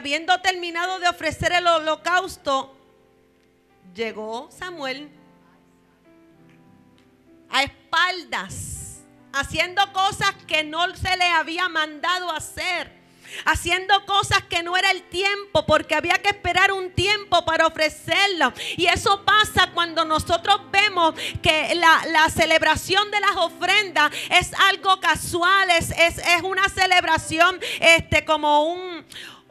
Habiendo terminado de ofrecer el holocausto, llegó Samuel a espaldas, haciendo cosas que no se le había mandado hacer haciendo cosas que no era el tiempo, porque había que esperar un tiempo para ofrecerlo. Y eso pasa cuando nosotros vemos que la, celebración de las ofrendas es algo casual, es, es, es una celebración este, como un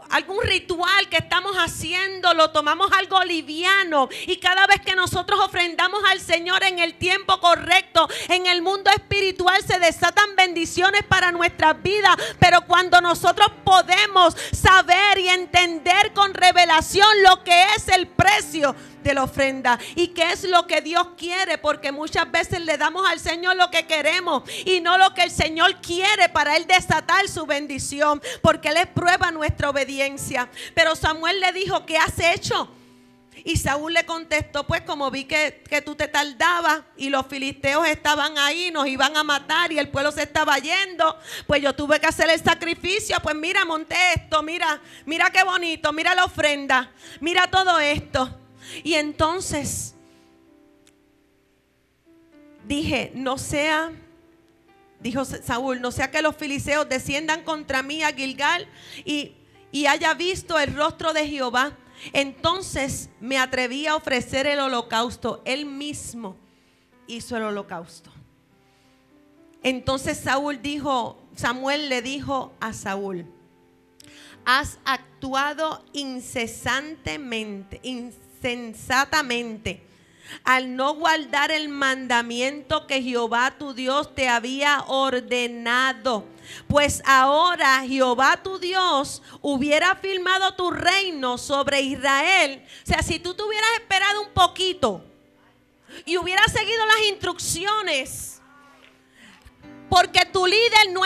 algún ritual que estamos haciendo, lo tomamos algo liviano. Y cada vez que nosotros ofrendamos al Señor en el tiempo correcto, en el mundo espiritual se desatan bendiciones para nuestras vidas. Pero cuando nosotros podemos saber y entender con revelación lo que es el precio de la ofrenda y qué es lo que Dios quiere, porque muchas veces le damos al Señor lo que queremos y no lo que el Señor quiere para Él desatar su bendición, porque Él es prueba nuestra obediencia. Pero Samuel le dijo, ¿qué has hecho? Y Saúl le contestó, pues como vi que, que, tú te tardabas y los filisteos estaban ahí, nos iban a matar y el pueblo se estaba yendo, pues yo tuve que hacer el sacrificio, pues mira, monté esto, mira, mira qué bonito, mira la ofrenda, mira todo esto. Y entonces dije, no sea, dijo Saúl, no sea que los filisteos desciendan contra mí a Gilgal y, y haya visto el rostro de Jehová. Entonces me atreví a ofrecer el holocausto. Él mismo hizo el holocausto. Entonces Saúl dijo, Samuel le dijo a Saúl, has actuado incesantemente, sensatamente al no guardar el mandamiento que Jehová tu Dios te había ordenado. Pues ahora Jehová tu Dios hubiera firmado tu reino sobre Israel. O sea, si tú te hubieras esperado un poquito y hubieras seguido las instrucciones porque tu líder no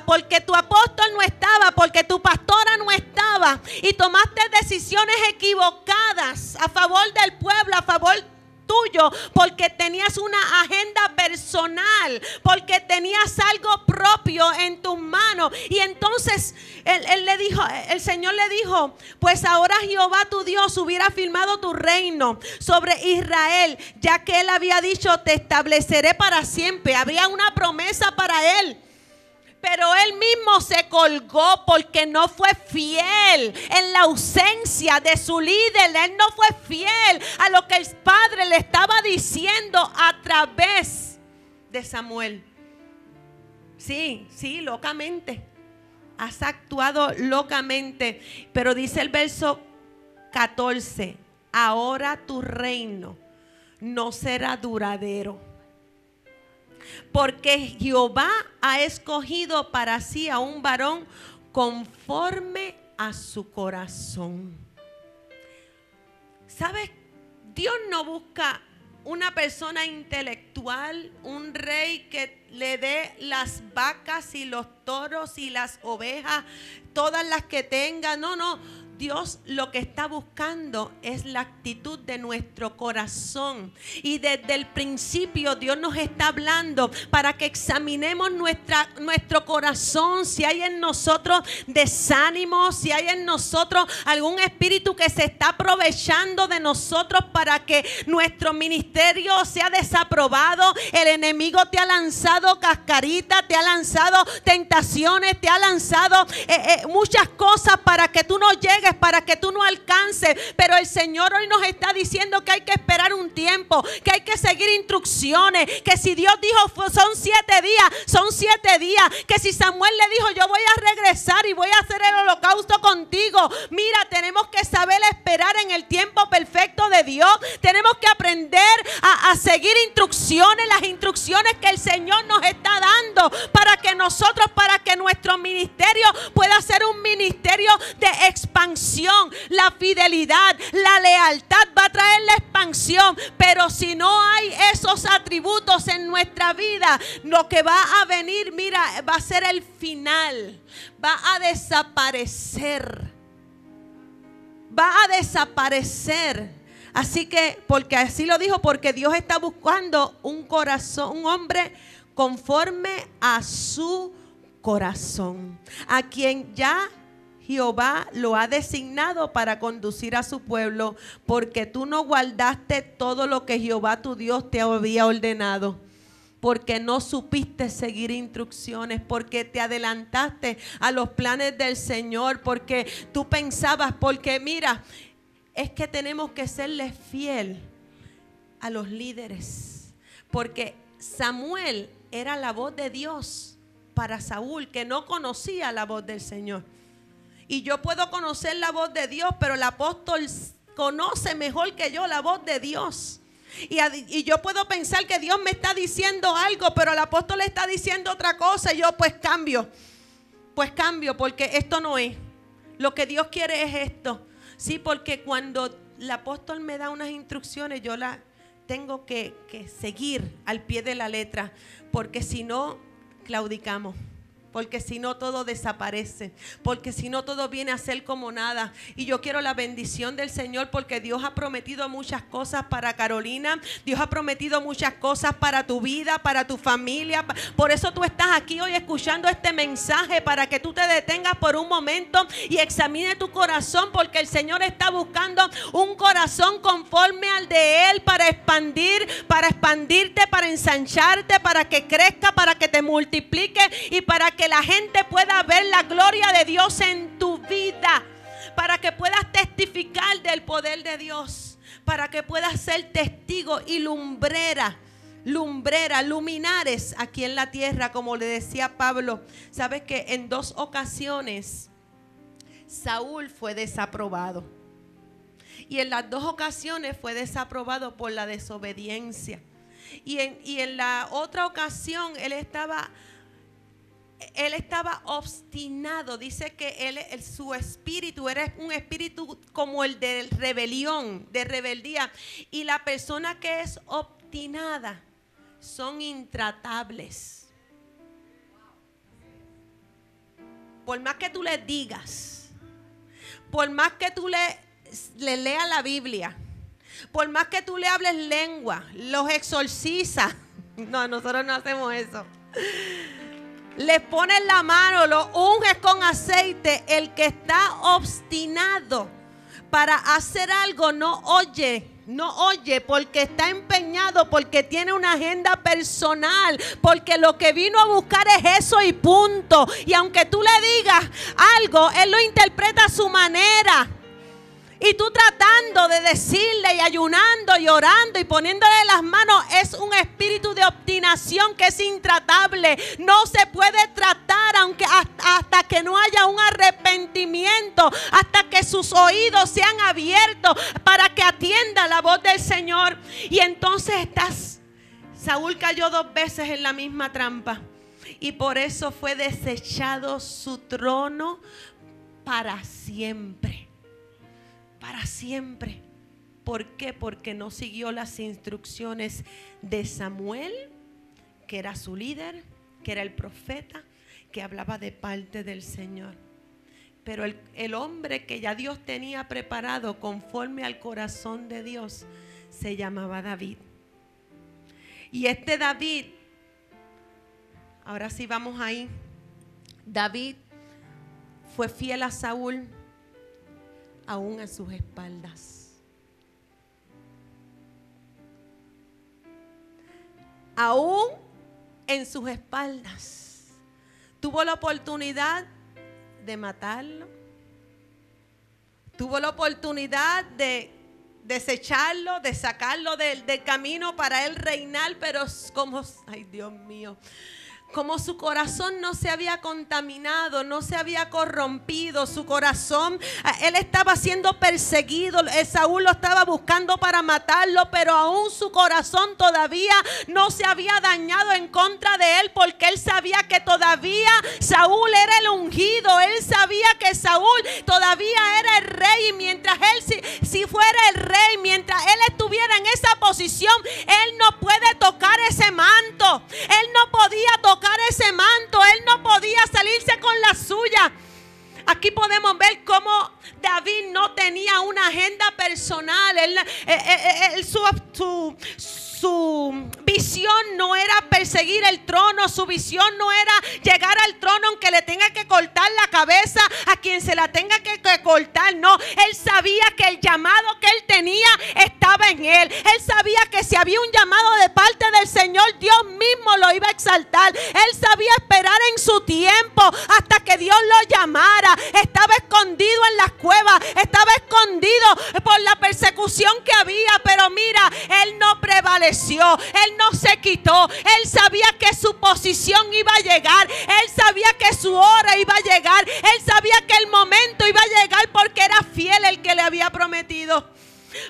porque tu apóstol no estaba, porque tu pastora no estaba y tomaste decisiones equivocadas a favor del pueblo, a favor tuyo, porque tenías una agenda personal, porque tenías algo propio en tus manos. Y entonces él, le dijo, el Señor le dijo, pues ahora Jehová tu Dios hubiera firmado tu reino sobre Israel, ya que él había dicho, te estableceré para siempre. Había una promesa para él. Pero él mismo se colgó porque no fue fiel en la ausencia de su líder. Él no fue fiel a lo que el padre le estaba diciendo a través de Samuel. Sí, sí, locamente. Has actuado locamente. Pero dice el verso 14, ahora tu reino no será duradero porque Jehová ha escogido para sí a un varón conforme a su corazón. ¿Sabes? Dios no busca una persona intelectual, un rey que le dé las vacas y los toros y las ovejas, todas las que tenga. No, no. Dios lo que está buscando es la actitud de nuestro corazón. Y desde el principio Dios nos está hablando para que examinemos nuestra, nuestro corazón, si hay en nosotros desánimo, si hay en nosotros algún espíritu que se está aprovechando de nosotros para que nuestro ministerio sea desaprobado. El enemigo te ha lanzado cascarita, te ha lanzado tentaciones, te ha lanzado eh, eh, muchas cosas para que tú no llegues para que tú no alcances. Pero el Señor hoy nos está diciendo que hay que esperar un tiempo, que hay que seguir instrucciones, que si Dios dijo son siete días, son siete días, que si Samuel le dijo yo voy a regresar y voy a hacer el holocausto contigo, mira, tenemos que saber esperar en el tiempo perfecto de Dios, tenemos que aprender a, a seguir instrucciones, las instrucciones que el Señor nos está dando para que nosotros, para que nuestro ministerio pueda ser un ministerio de expansión la fidelidad, la lealtad va a traer la expansión. Pero si no hay esos atributos en nuestra vida, lo que va a venir, mira, va a ser el final. Va a desaparecer. Va a desaparecer. Así que, porque así lo dijo, porque Dios está buscando un corazón, un hombre conforme a su corazón, a quien ya Jehová lo ha designado para conducir a su pueblo, porque tú no guardaste todo lo que Jehová tu Dios te había ordenado porque no supiste seguir instrucciones, porque te adelantaste a los planes del Señor, porque tú pensabas, porque mira, es que tenemos que serles fiel a los líderes, porque Samuel era la voz de Dios para Saúl, que no conocía la voz del Señor. Y yo puedo conocer la voz de Dios, pero el apóstol conoce mejor que yo la voz de Dios. Y, yo puedo pensar que Dios me está diciendo algo, pero el apóstol está diciendo otra cosa. Y yo pues cambio. Pues cambio, porque esto no es. Lo que Dios quiere es esto. Sí, porque cuando el apóstol me da unas instrucciones, yo las tengo que, que seguir al pie de la letra. Porque si no, claudicamos porque si no todo desaparece, porque si no todo viene a ser como nada. Y yo quiero la bendición del Señor porque Dios ha prometido muchas cosas para Carolina, Dios ha prometido muchas cosas para tu vida, para tu familia. Por eso tú estás aquí hoy escuchando este mensaje para que tú te detengas por un momento y examine tu corazón porque el Señor está buscando un corazón conforme al de Él para expandir, para expandirte, para ensancharte, para que crezca, para que te multiplique y para que que la gente pueda ver la gloria de Dios en tu vida, para que puedas testificar del poder de Dios, para que puedas ser testigo y lumbrera lumbrera, luminares aquí en la tierra, como le decía Pablo. Sabes que en dos ocasiones Saúl fue desaprobado. Y en las dos ocasiones fue desaprobado por la desobediencia. Y en, y en la otra ocasión él estaba él estaba obstinado. Dice que él, su espíritu era un espíritu como el de rebelión, de rebeldía. Y la persona que es obstinada son intratables. Por más que tú le digas, por más que tú le, le leas la Biblia, por más que tú le hables lengua, los exorciza. No, nosotros no hacemos eso le pones la mano, lo unges con aceite, el que está obstinado para hacer algo no oye. No oye porque está empeñado, porque tiene una agenda personal, porque lo que vino a buscar es eso y punto. Y aunque tú le digas algo, él lo interpreta a su manera. Y tú tratando de decirle y ayunando y orando y poniéndole las manos es un espíritu de obstinación que es intratable. No se puede tratar aunque hasta, que no haya un arrepentimiento, hasta que sus oídos sean abiertos para que atienda la voz del Señor. Y entonces estás, Saúl cayó dos veces en la misma trampa. Y por eso fue desechado su trono para siempre para siempre. ¿Por qué? Porque no siguió las instrucciones de Samuel, que era su líder, que era el profeta, que hablaba de parte del Señor. Pero el, hombre que ya Dios tenía preparado conforme al corazón de Dios se llamaba David. Y este David, ahora sí vamos ahí, David fue fiel a Saúl aún a sus espaldas. Aún en sus espaldas. Tuvo la oportunidad de matarlo. Tuvo la oportunidad de desecharlo, de sacarlo del, del camino para él reinar, pero como, ay Dios mío, como su corazón no se había contaminado, no se había corrompido, su corazón, él estaba siendo perseguido, Saúl lo estaba buscando para matarlo, pero aún su corazón todavía no se había dañado en contra de él, porque él sabía que todavía Saúl era el ungido, él sabía que Saúl todavía era el rey y mientras él si, fuera el rey, mientras él estuviera en esa posición, él no puede tocar ese manto, él no podía tocar ese manto. Él no podía salirse con la suya. Aquí podemos ver cómo David no tenía una agenda personal. Él, eh, eh, eh, su, su, visión no era perseguir el trono. Su visión no era llegar al trono aunque le tenga que cortar la cabeza a quien se la tenga que, cortar. No, él sabía que el llamado que él tenía estaba en él. Él sabía que si había un llamado de parte del Señor, Dios mismo lo iba a exaltar. Él sabía esperar en su tiempo hasta que Dios lo llamara. Estaba escondido en las cuevas, estaba escondido por la persecución que había, pero mira, él no prevaleció, él no se quitó, él sabía que su posición iba a llegar, él sabía que su hora iba a llegar, él sabía que el momento iba a llegar porque era fiel el que le había prometido,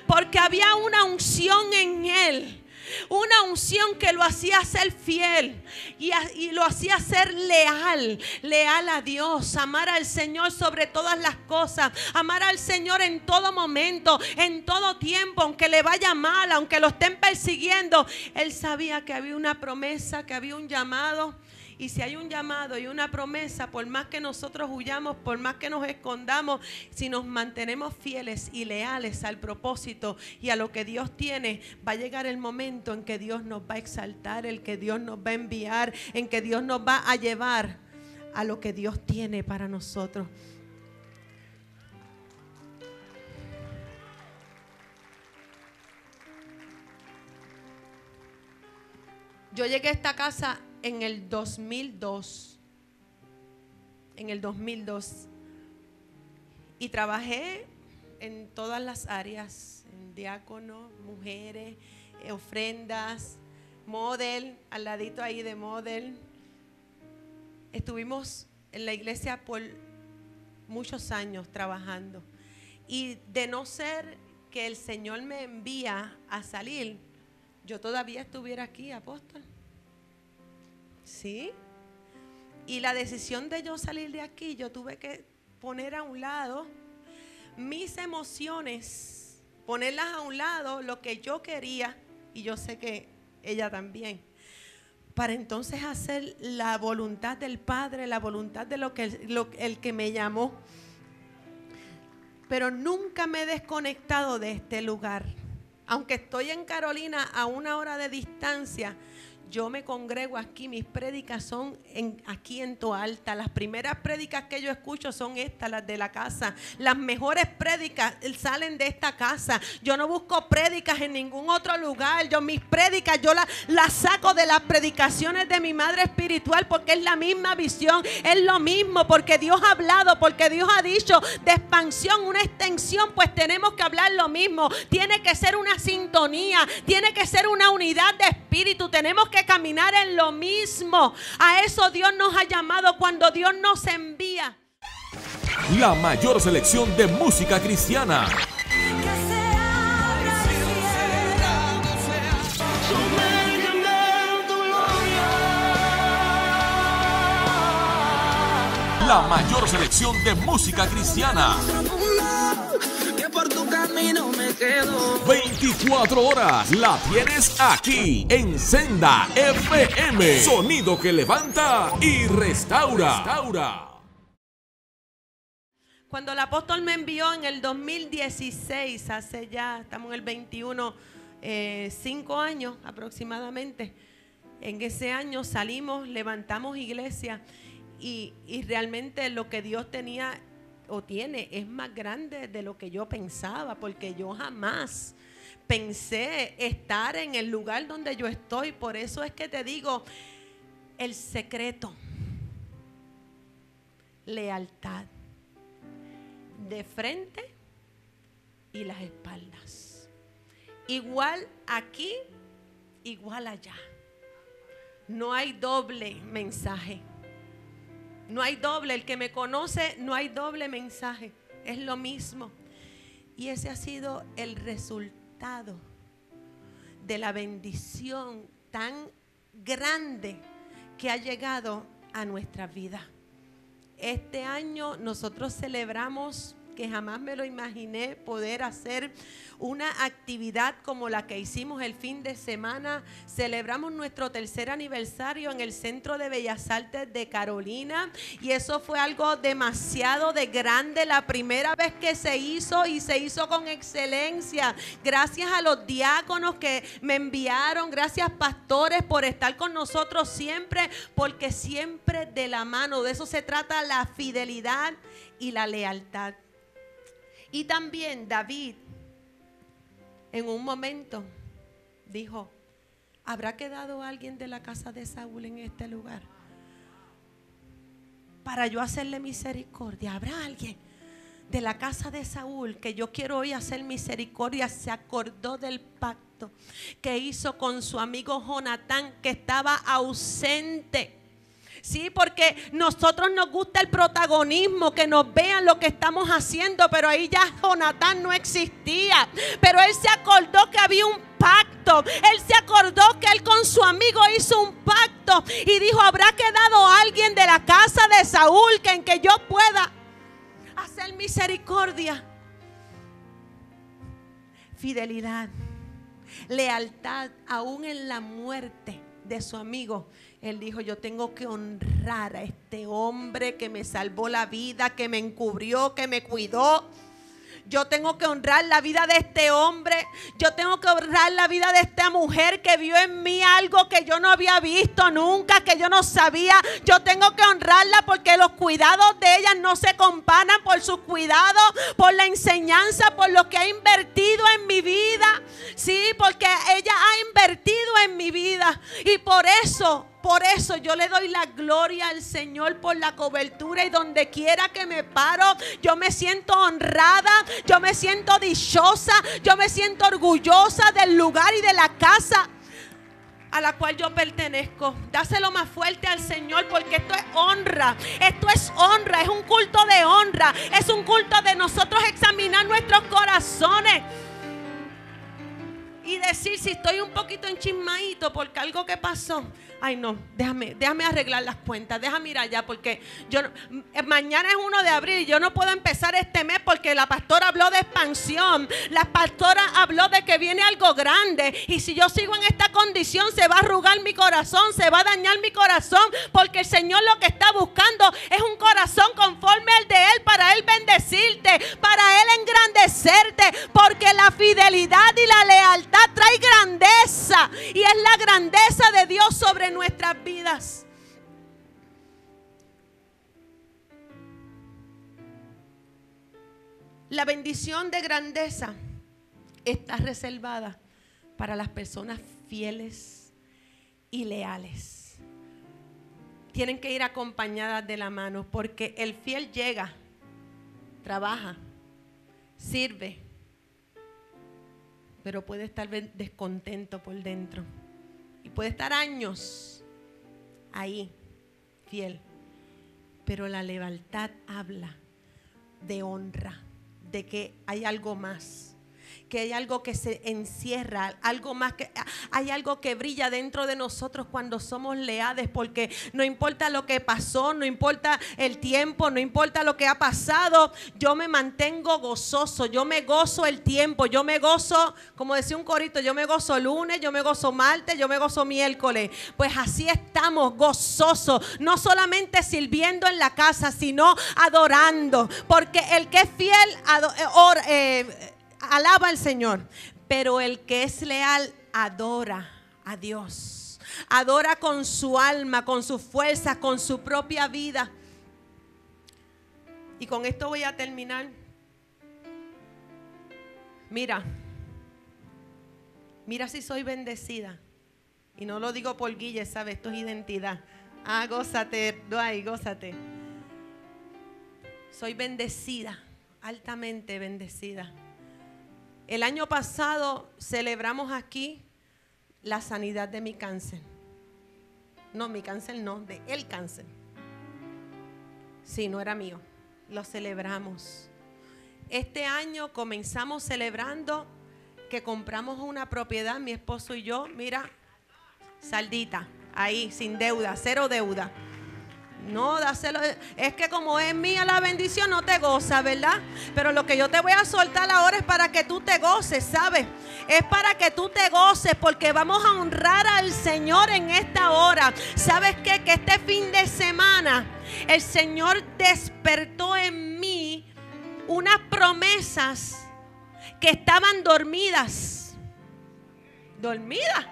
porque había una unción en él una unción que lo hacía ser fiel y, y, lo hacía ser leal, leal a Dios, amar al Señor sobre todas las cosas, amar al Señor en todo momento, en todo tiempo, aunque le vaya mal, aunque lo estén persiguiendo. Él sabía que había una promesa, que había un llamado y si hay un llamado y una promesa, por más que nosotros huyamos, por más que nos escondamos, si nos mantenemos fieles y leales al propósito y a lo que Dios tiene, va a llegar el momento en que Dios nos va a exaltar, el que Dios nos va a enviar, en que Dios nos va a llevar a lo que Dios tiene para nosotros. Yo llegué a esta casa en el 2002. En el 2002. Y trabajé en todas las áreas, en diácono, mujeres, eh, ofrendas, model, al ladito ahí de model. Estuvimos en la iglesia por muchos años trabajando. Y de no ser que el Señor me envía a salir, yo todavía estuviera aquí, apóstol. ¿Sí? Y la decisión de yo salir de aquí, yo tuve que poner a un lado mis emociones, ponerlas a un lado, lo que yo quería, y yo sé que ella también, para entonces hacer la voluntad del Padre, la voluntad de lo que, el que me llamó. Pero nunca me he desconectado de este lugar. Aunque estoy en Carolina a una hora de distancia, yo me congrego aquí, mis prédicas son en, aquí en Toalta. Las primeras prédicas que yo escucho son estas, las de la casa. Las mejores prédicas salen de esta casa. Yo no busco prédicas en ningún otro lugar. Yo mis prédicas, yo las la saco de las predicaciones de mi madre espiritual porque es la misma visión, es lo mismo, porque Dios ha hablado, porque Dios ha dicho de expansión, una extensión, pues tenemos que hablar lo mismo. Tiene que ser una sintonía, tiene que ser una unidad de espíritu. Tenemos caminar en lo mismo. A eso Dios nos ha llamado cuando Dios nos envía. La mayor selección de música cristiana. La mayor selección de música cristiana. 24 horas la tienes aquí en Senda FM. Sonido que levanta y restaura. Cuando el apóstol me envió en el 2016, hace ya, estamos en el 21, eh, cinco años aproximadamente. En ese año salimos, levantamos iglesia y, y realmente lo que Dios tenía tiene es más grande de lo que yo pensaba, porque yo jamás pensé estar en el lugar donde yo estoy. Por eso es que te digo, el secreto, lealtad, de frente y las espaldas. Igual aquí, igual allá. No hay doble mensaje. No hay doble. El que me conoce, no hay doble mensaje. Es lo mismo. Y ese ha sido el resultado de la bendición tan grande que ha llegado a nuestra vida. Este año nosotros celebramos que jamás me lo imaginé poder hacer una actividad como la que hicimos el fin de semana. Celebramos nuestro tercer aniversario en el Centro de Bellas Artes de Carolina y eso fue algo demasiado de grande la primera vez que se hizo y se hizo con excelencia. Gracias a los diáconos que me enviaron, gracias pastores por estar con nosotros siempre, porque siempre de la mano de eso se trata la fidelidad y la lealtad. Y también David en un momento dijo, ¿habrá quedado alguien de la casa de Saúl en este lugar? Para yo hacerle misericordia, ¿habrá alguien? de la casa de Saúl, que yo quiero hoy hacer misericordia, se acordó del pacto que hizo con su amigo Jonatán, que estaba ausente. Sí, porque nosotros nos gusta el protagonismo, que nos vean lo que estamos haciendo, pero ahí ya Jonatán no existía. Pero él se acordó que había un pacto. Él se acordó que él con su amigo hizo un pacto y dijo, ¿habrá quedado alguien de la casa de Saúl que en que yo pueda hacer misericordia? Fidelidad, lealtad, aún en la muerte de su amigo él dijo, yo tengo que honrar a este hombre que me salvó la vida, que me encubrió, que me cuidó. Yo tengo que honrar la vida de este hombre. Yo tengo que honrar la vida de esta mujer que vio en mí algo que yo no había visto nunca, que yo no sabía. Yo tengo que honrarla porque los cuidados de ella no se comparan por sus cuidados, por la enseñanza, por lo que ha invertido en mi vida. Sí, porque ella ha invertido en mi vida. Y por eso por eso yo le doy la gloria al Señor por la cobertura y donde quiera que me paro, yo me siento honrada, yo me siento dichosa, yo me siento orgullosa del lugar y de la casa a la cual yo pertenezco. Dáselo más fuerte al Señor porque esto es honra. Esto es honra, es un culto de honra. Es un culto de nosotros examinar nuestros corazones. Y decir si estoy un poquito enchismadito porque algo que pasó ay no, déjame, déjame arreglar las cuentas, déjame ir allá porque yo mañana es 1 de abril y yo no puedo empezar este mes porque la pastora habló de expansión, la pastora habló de que viene algo grande y si yo sigo en esta condición se va a arrugar mi corazón, se va a dañar mi corazón porque el Señor lo que está buscando es un corazón conforme al de Él para Él bendecirte, para Él engrandecerte, porque la fidelidad y la lealtad trae grandeza y es la grandeza de Dios sobre nuestras vidas. La bendición de grandeza está reservada para las personas fieles y leales. Tienen que ir acompañadas de la mano porque el fiel llega, trabaja, sirve, pero puede estar descontento por dentro puede estar años ahí, fiel. Pero la lealtad habla de honra, de que hay algo más que hay algo que se encierra, algo más que hay algo que brilla dentro de nosotros cuando somos leales, porque no importa lo que pasó, no importa el tiempo, no importa lo que ha pasado, yo me mantengo gozoso, yo me gozo el tiempo, yo me gozo, como decía un corito, yo me gozo lunes, yo me gozo martes, yo me gozo miércoles. Pues así estamos gozosos, no solamente sirviendo en la casa, sino adorando, porque el que es fiel eh, eh, alaba al Señor, pero el que es leal adora a Dios. Adora con su alma, con su fuerza, con su propia vida. Y con esto voy a terminar. Mira, mira si soy bendecida. Y no lo digo por Guille, ¿sabes? Esto es identidad. Ah, gózate, ahí, gózate. Soy bendecida, altamente bendecida. El año pasado celebramos aquí la sanidad de mi cáncer. No, mi cáncer no, de el cáncer. Sí, no era mío. Lo celebramos. Este año comenzamos celebrando que compramos una propiedad, mi esposo y yo, mira, saldita, ahí, sin deuda, cero deuda. No, dáselo. Es que como es mía la bendición, no te goza, ¿verdad? Pero lo que yo te voy a soltar ahora es para que tú te goces, ¿sabes? Es para que tú te goces porque vamos a honrar al Señor en esta hora. ¿Sabes qué? Que este fin de semana el Señor despertó en mí unas promesas que estaban dormidas. Dormidas.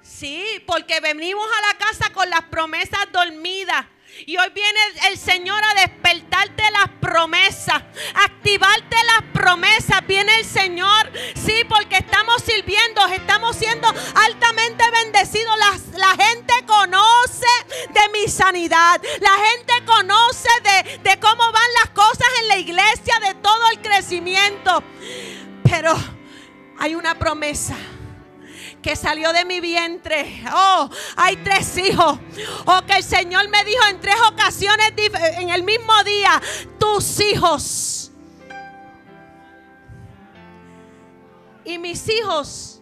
Sí, porque venimos a la casa con las promesas dormidas. Y hoy viene el Señor a despertarte las promesas, activarte las promesas. Viene el Señor, sí, porque estamos sirviendo, estamos siendo altamente bendecidos. La, la gente conoce de mi sanidad, la gente conoce de, de cómo van las cosas en la iglesia, de todo el crecimiento. Pero hay una promesa que salió de mi vientre. Oh, hay tres hijos. Oh, que el Señor me dijo en tres ocasiones en el mismo día, tus hijos. Y mis hijos,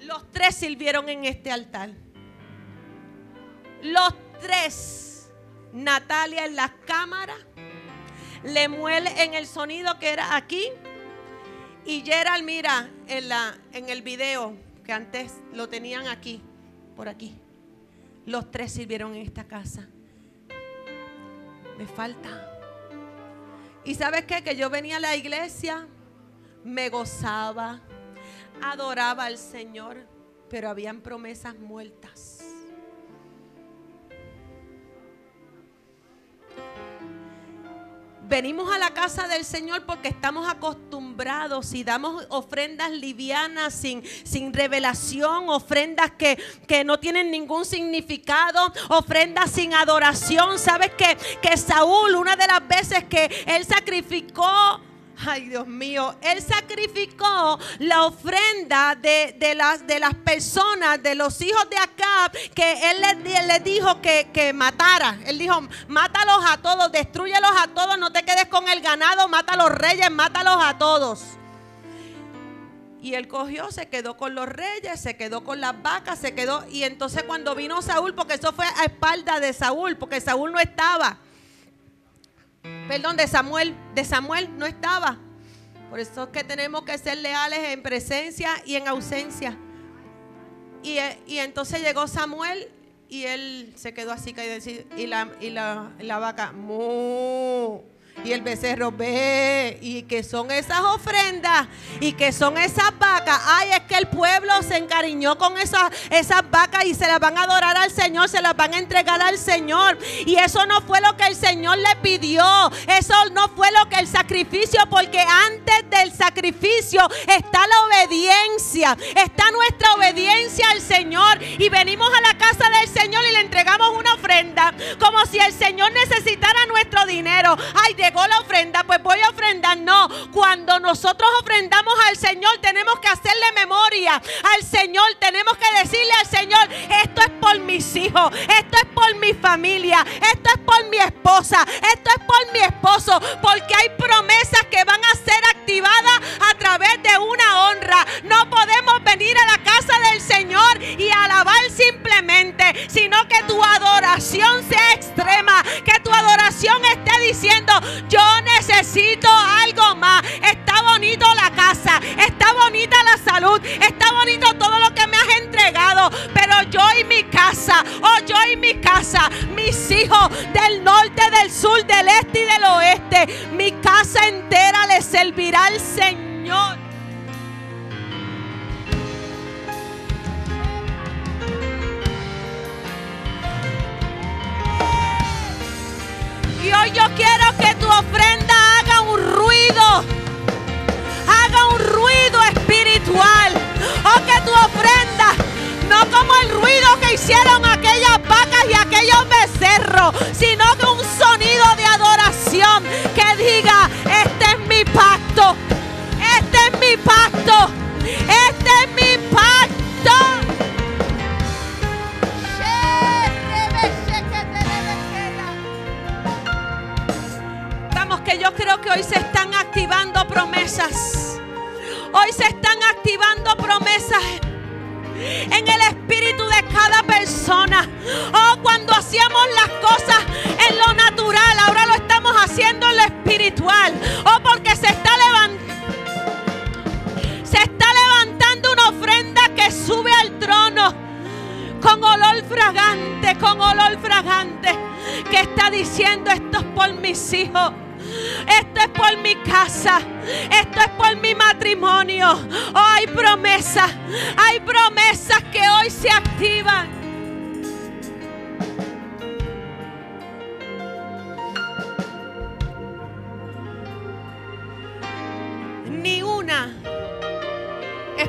los tres sirvieron en este altar. Los tres. Natalia en la cámara. Lemuel en el sonido que era aquí. Y Gerald, mira, en, la, en el video que antes lo tenían aquí, por aquí. Los tres sirvieron en esta casa. Me falta. ¿Y sabes qué? Que yo venía a la iglesia, me gozaba, adoraba al Señor, pero habían promesas muertas. Venimos a la casa del Señor porque estamos acostumbrados y damos ofrendas livianas, sin, sin revelación, ofrendas que, que, no tienen ningún significado, ofrendas sin adoración. ¿Sabes que, que Saúl, una de las veces que él sacrificó Ay, Dios mío, él sacrificó la ofrenda de, las, de las personas, de los hijos de Acab, que él le, dijo que, que, matara. Él dijo, mátalos a todos, destruyelos a todos, no te quedes con el ganado, mata a los reyes, mátalos a todos. Y él cogió, se quedó con los reyes, se quedó con las vacas, se quedó. Y entonces cuando vino Saúl, porque eso fue a espalda de Saúl, porque Saúl no estaba. Perdón, de Samuel, de Samuel no estaba. Por eso es que tenemos que ser leales en presencia y en ausencia. Y, y entonces llegó Samuel y él se quedó así y la, y la, la vaca, ¡mu! Y el becerro ve y que son esas ofrendas y que son esas vacas. Ay, es que el pueblo se encariñó con esas, esas vacas y se las van a adorar al Señor, se las van a entregar al Señor. Y eso no fue lo que el Señor le pidió. Eso no fue lo que el sacrificio, porque antes del sacrificio está la obediencia. Está nuestra obediencia al Señor. Y venimos a la casa del Señor y le entregamos una ofrenda como si el Señor necesitara nuestro dinero. Ay, la ofrenda, pues voy a ofrendar. No, cuando nosotros ofrendamos al Señor tenemos que hacerle memoria al Señor. Tenemos que decirle al Señor, esto es por mis hijos, esto es por mi familia, esto es por mi esposa, esto es por mi esposo, porque hay promesas que van a ser activadas a través de una honra. No podemos venir a la casa del Señor y alabar simplemente, sino que tu adoración sea extrema, esté diciendo, yo necesito algo más. Está bonito la casa, está bonita la salud, está bonito todo lo que me has entregado. Pero yo y mi casa, oh yo y mi casa, mis hijos del norte, del sur, del este y del oeste, mi casa entera le servirá al Señor. Y hoy yo quiero que tu ofrenda haga un ruido. Haga un ruido espiritual. O que tu ofrenda, no como el ruido que hicieron aquellas vacas y aquellos becerros, sino que un sonido de adoración que diga, este es mi pacto.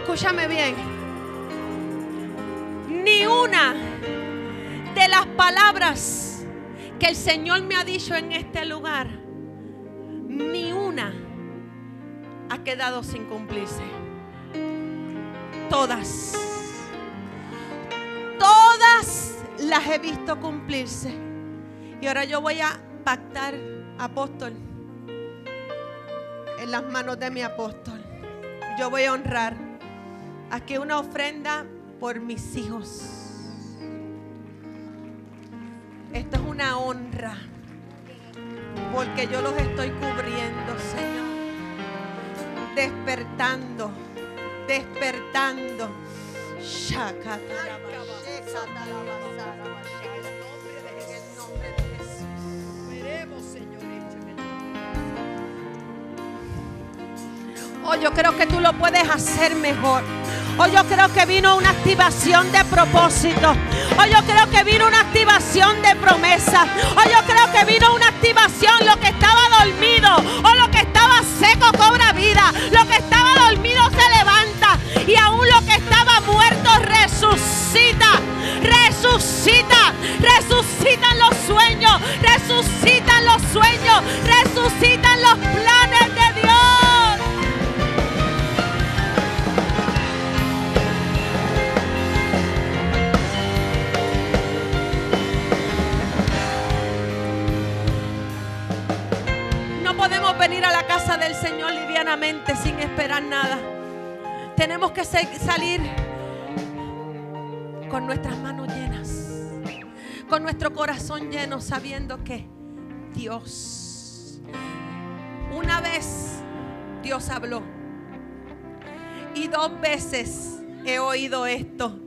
Escúchame bien. Ni una de las palabras que el Señor me ha dicho en este lugar ni una ha quedado sin cumplirse. Todas. Todas las he visto cumplirse. Y ahora yo voy a pactar, apóstol, en las manos de mi apóstol. Yo voy a honrar aquí una ofrenda por mis hijos. Esto es una honra porque yo los estoy cubriendo, Señor. Despertando, despertando. Oh, yo creo que tú lo puedes hacer mejor. Hoy yo creo que vino una activación de propósito. Hoy yo creo que vino una activación de promesa. Hoy yo creo que vino una activación. Lo que estaba dormido o lo que estaba seco cobra vida. Lo que estaba dormido se levanta. Y aún lo que estaba muerto resucita. Resucita. Resucitan los sueños. Resucitan los sueños. Resucitan del Señor livianamente sin esperar nada. Tenemos que salir con nuestras manos llenas, con nuestro corazón lleno, sabiendo que Dios, una vez Dios habló y dos veces he oído esto,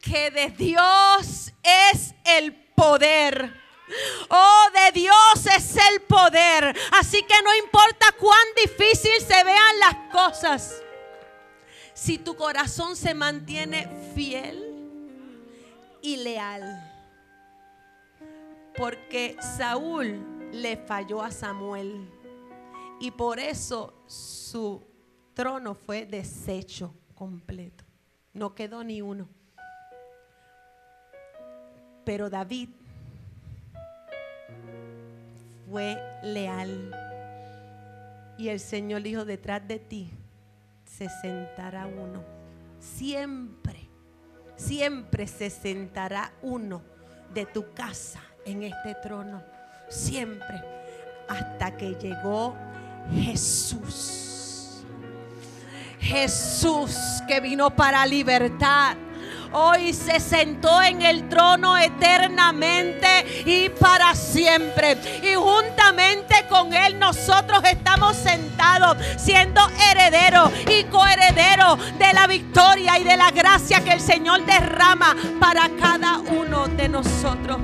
que de Dios es el poder Oh, de Dios es el poder. Así que no importa cuán difícil se vean las cosas. Si tu corazón se mantiene fiel y leal. Porque Saúl le falló a Samuel. Y por eso su trono fue deshecho completo. No quedó ni uno. Pero David fue leal. Y el Señor dijo, detrás de ti se sentará uno. Siempre, siempre se sentará uno de tu casa en este trono. Siempre. Hasta que llegó Jesús. Jesús que vino para libertad hoy se sentó en el trono eternamente y para siempre. Y juntamente con Él nosotros estamos sentados siendo herederos y coherederos de la victoria y de la gracia que el Señor derrama para cada uno de nosotros.